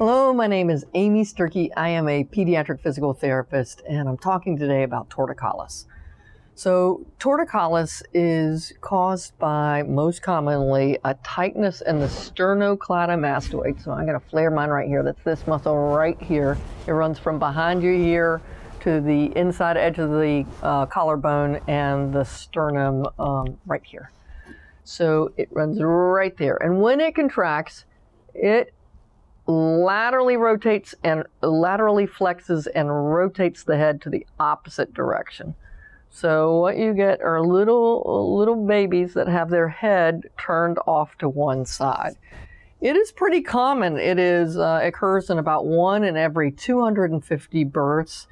Hello, my name is Amy Sturkey. I am a pediatric physical therapist, and I'm talking today about torticollis. So, torticollis is caused by most commonly a tightness in the sternocleidomastoid. So, I'm going to flare mine right here. That's this muscle right here. It runs from behind your ear to the inside edge of the uh, collarbone and the sternum um, right here. So, it runs right there. And when it contracts, it laterally rotates and laterally flexes and rotates the head to the opposite direction. So what you get are little little babies that have their head turned off to one side. It is pretty common. It is uh, occurs in about one in every 250 births.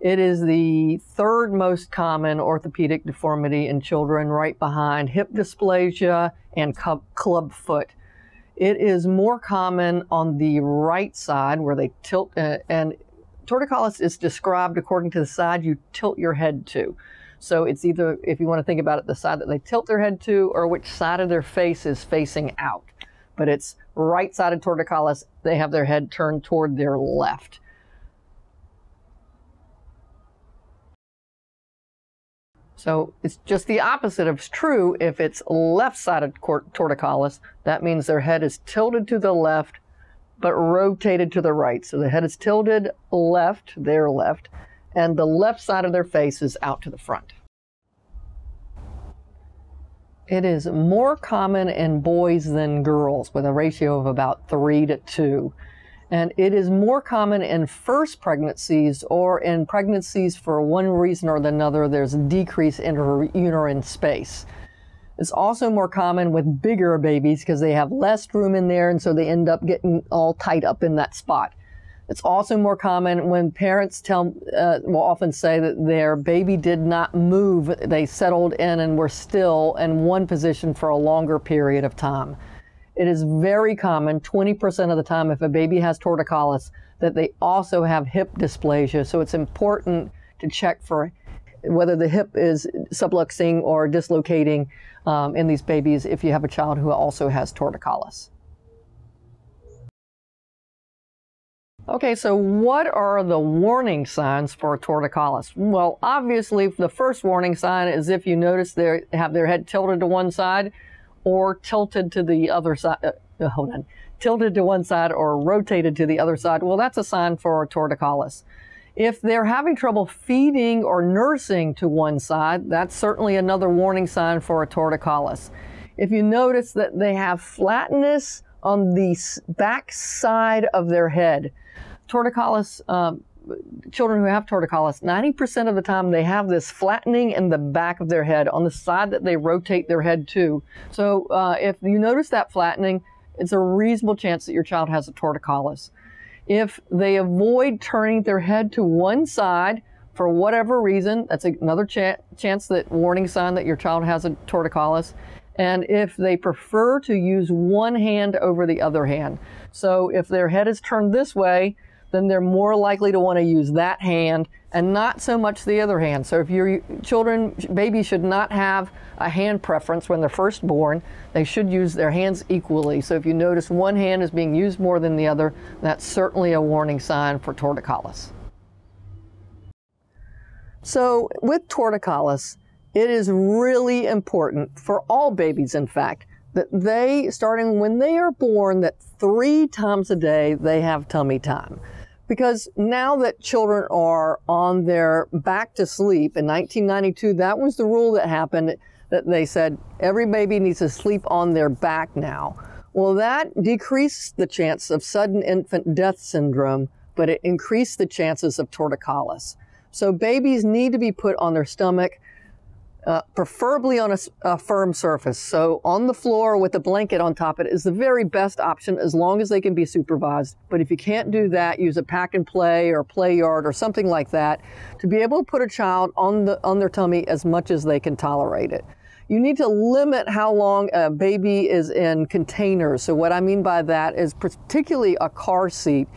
It is the third most common orthopedic deformity in children, right behind hip dysplasia and club foot. It is more common on the right side where they tilt, uh, and torticollis is described according to the side you tilt your head to. So it's either, if you want to think about it, the side that they tilt their head to or which side of their face is facing out. But it's right sided torticollis, they have their head turned toward their left. So it's just the opposite of true if it's left-sided torticollis. That means their head is tilted to the left, but rotated to the right. So the head is tilted left, their left, and the left side of their face is out to the front. It is more common in boys than girls with a ratio of about 3 to 2 and it is more common in first pregnancies or in pregnancies for one reason or another, there's a decrease in uterine space. It's also more common with bigger babies because they have less room in there and so they end up getting all tight up in that spot. It's also more common when parents tell, uh, will often say that their baby did not move. They settled in and were still in one position for a longer period of time. It is very common, 20% of the time, if a baby has torticollis, that they also have hip dysplasia. So it's important to check for whether the hip is subluxing or dislocating um, in these babies if you have a child who also has torticollis. Okay, so what are the warning signs for torticollis? Well, obviously, the first warning sign is if you notice they have their head tilted to one side, or tilted to the other side. Uh, uh, hold on. Tilted to one side or rotated to the other side. Well, that's a sign for a torticollis. If they're having trouble feeding or nursing to one side, that's certainly another warning sign for a torticollis. If you notice that they have flatness on the back side of their head, torticollis um, children who have torticollis, 90% of the time they have this flattening in the back of their head on the side that they rotate their head to. So uh, if you notice that flattening, it's a reasonable chance that your child has a torticollis. If they avoid turning their head to one side for whatever reason, that's another ch- chance that warning sign that your child has a torticollis. And if they prefer to use one hand over the other hand. So if their head is turned this way, then they're more likely to want to use that hand and not so much the other hand. So if your children, babies should not have a hand preference when they're first born. They should use their hands equally. So if you notice one hand is being used more than the other, that's certainly a warning sign for torticollis. So with torticollis, it is really important for all babies, in fact, that they, starting when they are born, that three times a day they have tummy time. Because now that children are on their back to sleep, in 1992, that was the rule that happened that they said every baby needs to sleep on their back now. Well, that decreased the chance of sudden infant death syndrome, but it increased the chances of torticollis. So babies need to be put on their stomach uh, preferably on a, a, firm surface. So on the floor with a blanket on top of it is the very best option as long as they can be supervised. But if you can't do that, use a pack and play or play yard or something like that to be able to put a child on, the, on their tummy as much as they can tolerate it. You need to limit how long a baby is in containers. So what I mean by that is particularly a car seat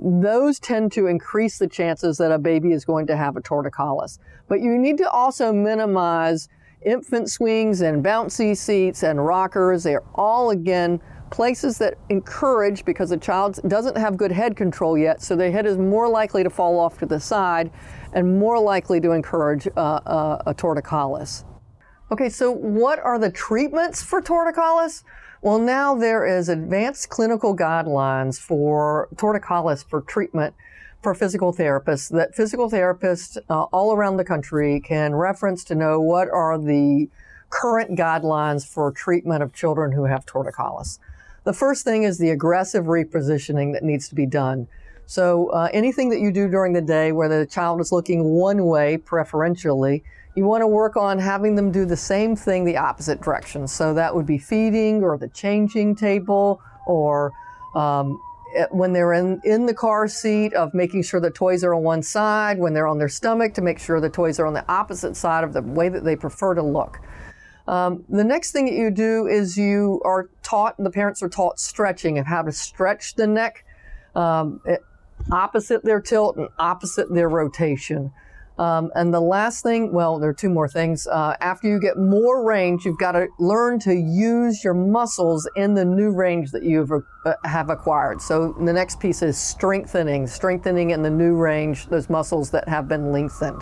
those tend to increase the chances that a baby is going to have a torticollis. But you need to also minimize infant swings and bouncy seats and rockers. They're all, again, places that encourage because the child doesn't have good head control yet, so their head is more likely to fall off to the side and more likely to encourage uh, uh, a torticollis. Okay, so what are the treatments for torticollis? Well, now there is advanced clinical guidelines for torticollis for treatment for physical therapists that physical therapists uh, all around the country can reference to know what are the current guidelines for treatment of children who have torticollis. The first thing is the aggressive repositioning that needs to be done. So uh, anything that you do during the day where the child is looking one way preferentially, you want to work on having them do the same thing the opposite direction. So that would be feeding or the changing table or um, when they're in, in the car seat of making sure the toys are on one side, when they're on their stomach to make sure the toys are on the opposite side of the way that they prefer to look. Um, the next thing that you do is you are taught, the parents are taught stretching of how to stretch the neck um, opposite their tilt and opposite their rotation. Um, and the last thing, well, there are two more things. Uh, after you get more range, you've got to learn to use your muscles in the new range that you uh, have acquired. So the next piece is strengthening, strengthening in the new range, those muscles that have been lengthened.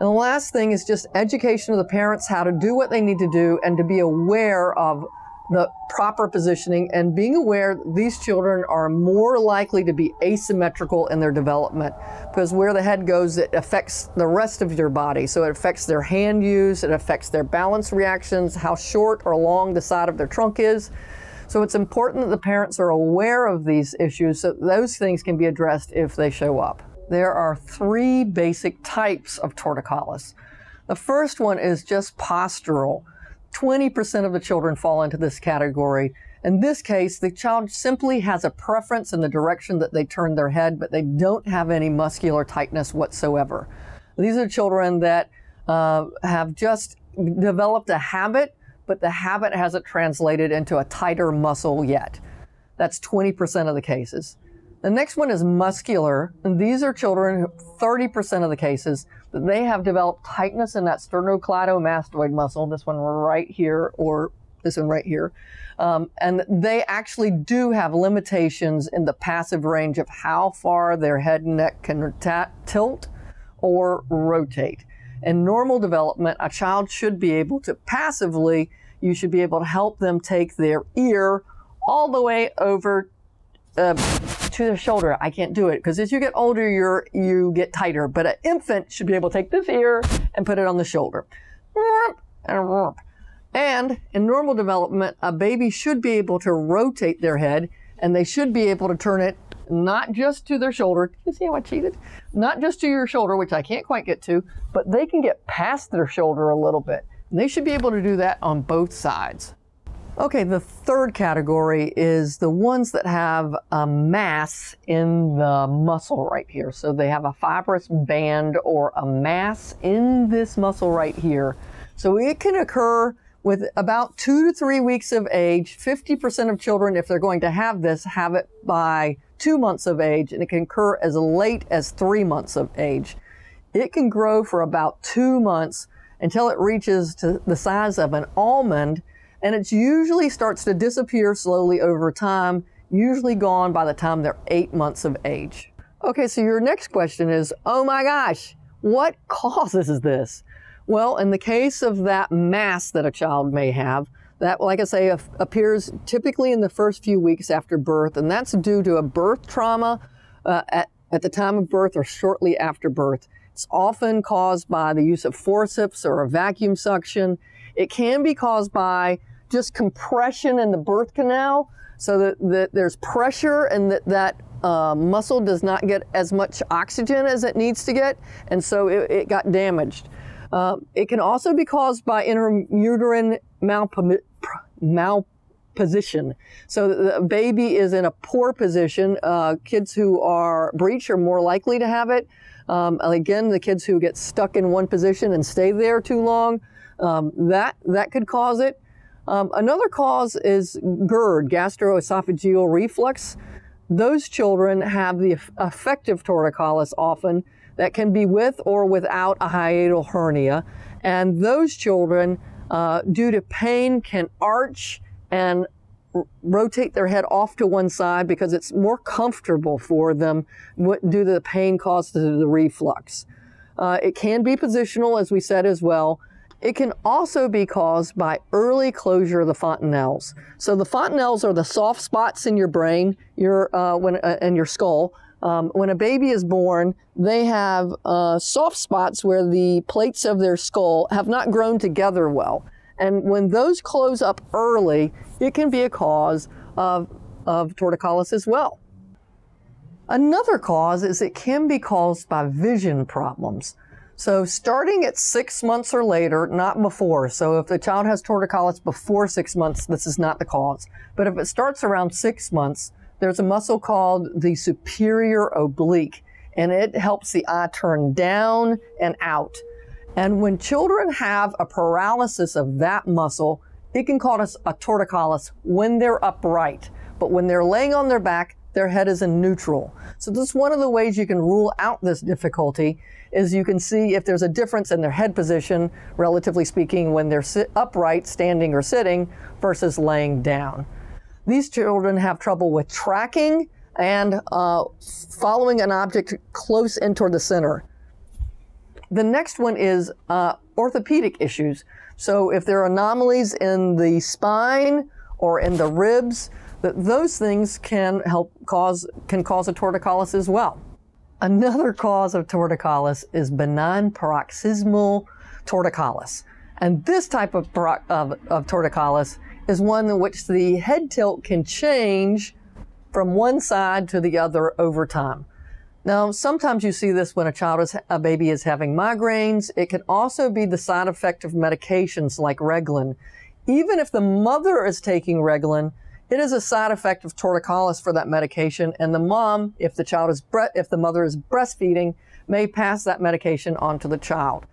And the last thing is just education of the parents how to do what they need to do and to be aware of the proper positioning and being aware these children are more likely to be asymmetrical in their development because where the head goes it affects the rest of your body. So it affects their hand use it affects their balance reactions how short or long the side of their trunk is. So it's important that the parents are aware of these issues so those things can be addressed if they show up. There are three basic types of torticollis. The first one is just postural 20% of the children fall into this category. In this case, the child simply has a preference in the direction that they turn their head, but they don't have any muscular tightness whatsoever. These are children that uh, have just developed a habit, but the habit hasn't translated into a tighter muscle yet. That's 20% of the cases. The next one is muscular, and these are children, 30% of the cases, that they have developed tightness in that sternocleidomastoid muscle, this one right here, or this one right here. Um, and they actually do have limitations in the passive range of how far their head and neck can tilt or rotate. In normal development, a child should be able to passively, you should be able to help them take their ear all the way over uh, to the shoulder. I can't do it because as you get older, you're, you get tighter. But an infant should be able to take this ear and put it on the shoulder. And in normal development, a baby should be able to rotate their head and they should be able to turn it not just to their shoulder. You see how I cheated? Not just to your shoulder, which I can't quite get to, but they can get past their shoulder a little bit. And they should be able to do that on both sides. Okay, the third category is the ones that have a mass in the muscle right here. So they have a fibrous band or a mass in this muscle right here. So it can occur with about two to three weeks of age. 50% of children, if they're going to have this, have it by two months of age, and it can occur as late as three months of age. It can grow for about two months until it reaches to the size of an almond and it usually starts to disappear slowly over time, usually gone by the time they're eight months of age. Okay, so your next question is, oh my gosh, what causes this? Well, in the case of that mass that a child may have, that, like I say, appears typically in the first few weeks after birth, and that's due to a birth trauma uh, at, at the time of birth or shortly after birth. It's often caused by the use of forceps or a vacuum suction. It can be caused by just compression in the birth canal so that, that there's pressure and that that uh, muscle does not get as much oxygen as it needs to get, and so it, it got damaged. Uh, it can also be caused by intrauterine malposition. So the baby is in a poor position. Uh, kids who are breech are more likely to have it. Um, again, the kids who get stuck in one position and stay there too long, um, that that could cause it. Um, another cause is GERD, gastroesophageal reflux. Those children have the affective torticollis often that can be with or without a hiatal hernia. And those children, uh, due to pain, can arch and rotate their head off to one side because it's more comfortable for them due to the pain caused to the reflux. Uh, it can be positional, as we said as well. It can also be caused by early closure of the fontanelles. So the fontanelles are the soft spots in your brain, your uh, when uh, in your skull. Um, when a baby is born, they have uh, soft spots where the plates of their skull have not grown together well. And when those close up early, it can be a cause of, of torticollis as well. Another cause is it can be caused by vision problems. So starting at six months or later, not before. So if the child has torticollis before six months, this is not the cause. But if it starts around six months, there's a muscle called the superior oblique, and it helps the eye turn down and out. And when children have a paralysis of that muscle, it can cause a torticollis when they're upright. But when they're laying on their back, their head is in neutral. So this is one of the ways you can rule out this difficulty is you can see if there's a difference in their head position, relatively speaking, when they're upright, standing or sitting versus laying down. These children have trouble with tracking and uh, following an object close in toward the center. The next one is uh, orthopedic issues. So if there are anomalies in the spine or in the ribs, that those things can help cause can cause a torticollis as well. Another cause of torticollis is benign paroxysmal torticollis. And this type of, of, of torticollis is one in which the head tilt can change from one side to the other over time. Now, sometimes you see this when a child is, a baby is having migraines. It can also be the side effect of medications like Reglan. Even if the mother is taking Reglan, it is a side effect of torticollis for that medication, and the mom, if the child is bre- if the mother is breastfeeding, may pass that medication on to the child.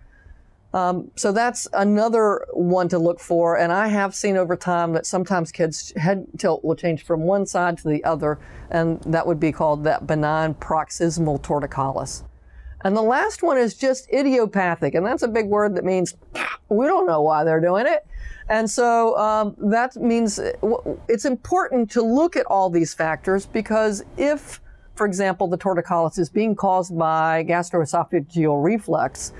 Um, so that's another one to look for. And I have seen over time that sometimes kids' head tilt will change from one side to the other, and that would be called that benign paroxysmal torticollis. And the last one is just idiopathic, and that's a big word that means we don't know why they're doing it. And so um, that means it's important to look at all these factors because if, for example, the torticollis is being caused by gastroesophageal reflux,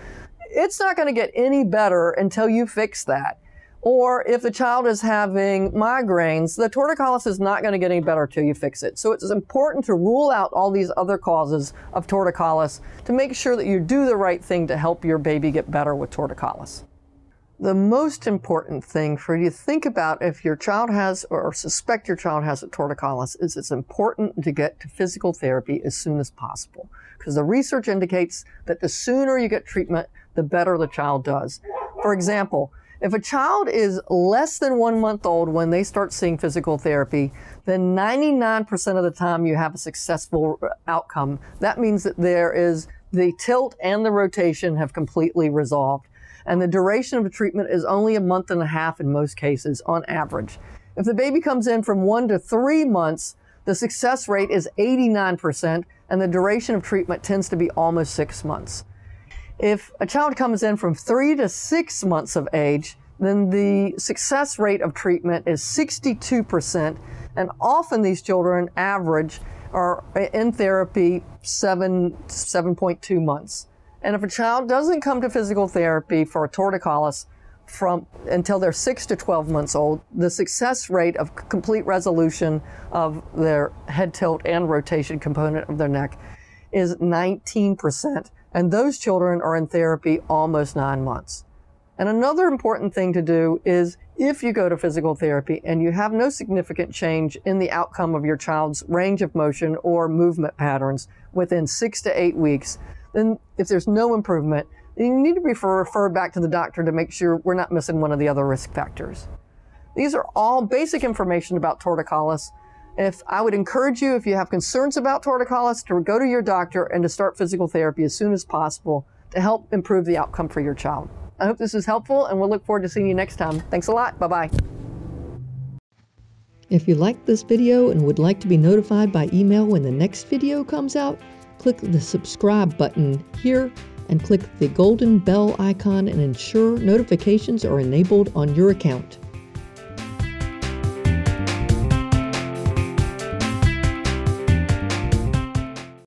it's not going to get any better until you fix that. Or if the child is having migraines, the torticollis is not going to get any better until you fix it. So it's important to rule out all these other causes of torticollis to make sure that you do the right thing to help your baby get better with torticollis. The most important thing for you to think about if your child has or suspect your child has a torticollis is it's important to get to physical therapy as soon as possible because the research indicates that the sooner you get treatment, the better the child does. For example, if a child is less than one month old when they start seeing physical therapy, then 99% of the time you have a successful outcome. That means that there is the tilt and the rotation have completely resolved. And the duration of the treatment is only a month and a half in most cases on average. If the baby comes in from one to three months, the success rate is 89% and the duration of treatment tends to be almost six months. If a child comes in from three to six months of age, then the success rate of treatment is 62%, and often these children average are in therapy seven, 7.2 months. And if a child doesn't come to physical therapy for a torticollis from until they're six to 12 months old, the success rate of complete resolution of their head tilt and rotation component of their neck is 19%. And those children are in therapy almost nine months. And another important thing to do is if you go to physical therapy and you have no significant change in the outcome of your child's range of motion or movement patterns within six to eight weeks, then if there's no improvement, then you need to be referred back to the doctor to make sure we're not missing one of the other risk factors. These are all basic information about torticollis if I would encourage you, if you have concerns about torticollis, to go to your doctor and to start physical therapy as soon as possible to help improve the outcome for your child. I hope this is helpful, and we'll look forward to seeing you next time. Thanks a lot. Bye bye. If you liked this video and would like to be notified by email when the next video comes out, click the subscribe button here and click the golden bell icon and ensure notifications are enabled on your account.